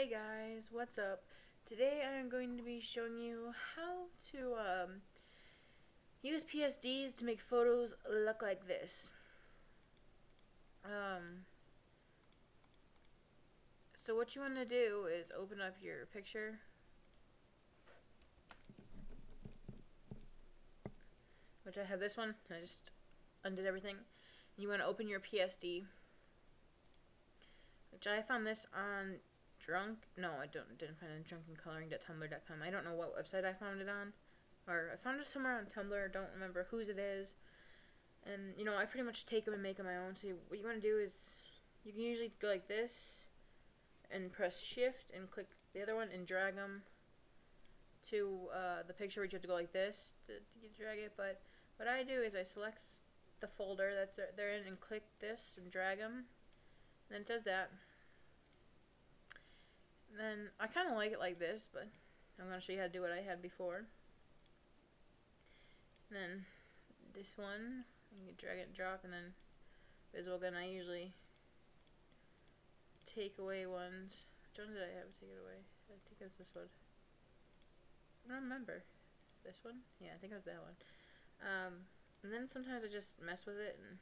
Hey guys, what's up? Today I am going to be showing you how to um, use PSDs to make photos look like this. Um, so what you want to do is open up your picture. Which I have this one. I just undid everything. You want to open your PSD. Which I found this on drunk. No, I don't didn't find it drunkencoloring.tumblr.com. I don't know what website I found it on, or I found it somewhere on Tumblr. Don't remember whose it is. And you know, I pretty much take them and make them my own. So what you want to do is, you can usually go like this, and press Shift and click the other one and drag them to uh, the picture. Where you have to go like this to, to drag it. But what I do is I select the folder that's they're in and click this and drag them. And then it does that. Then I kind of like it like this, but I'm going to show you how to do what I had before. And then this one, you drag it and drop, and then visible gun, I usually take away ones. Which one did I have to take it away? I think it was this one. I don't remember. This one? Yeah, I think it was that one. Um, and then sometimes I just mess with it and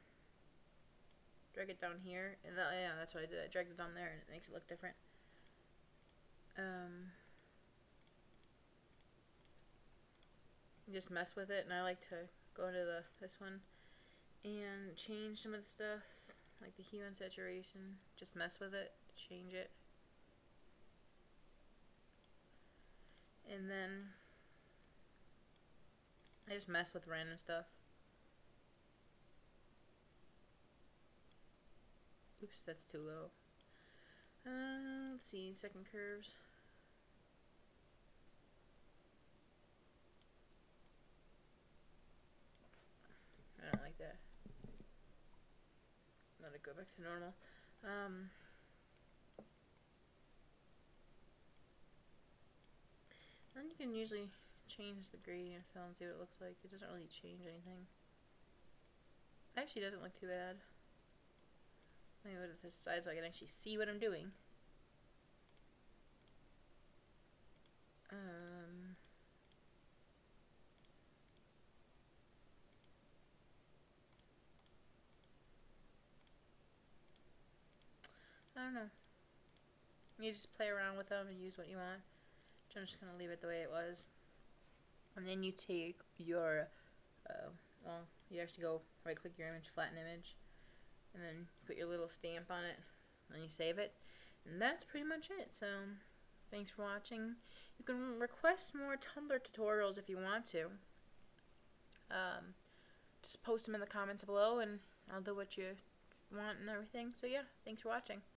drag it down here. And that, yeah, that's what I did. I dragged it down there and it makes it look different um, just mess with it and I like to go into the this one and change some of the stuff like the hue and saturation just mess with it change it. And then I just mess with random stuff. Oops that's too low. Uh, let's see second curves go back to normal. Um, then you can usually change the gradient fill and see what it looks like. It doesn't really change anything. Actually doesn't look too bad. Me move this side so I can actually see what I'm doing. Don't know. You just play around with them and use what you want. I'm just going to leave it the way it was. And then you take your, uh, well, you actually go right click your image, flatten image, and then put your little stamp on it, and you save it. And that's pretty much it. So, thanks for watching. You can request more Tumblr tutorials if you want to. Um, just post them in the comments below, and I'll do what you want and everything. So yeah, thanks for watching.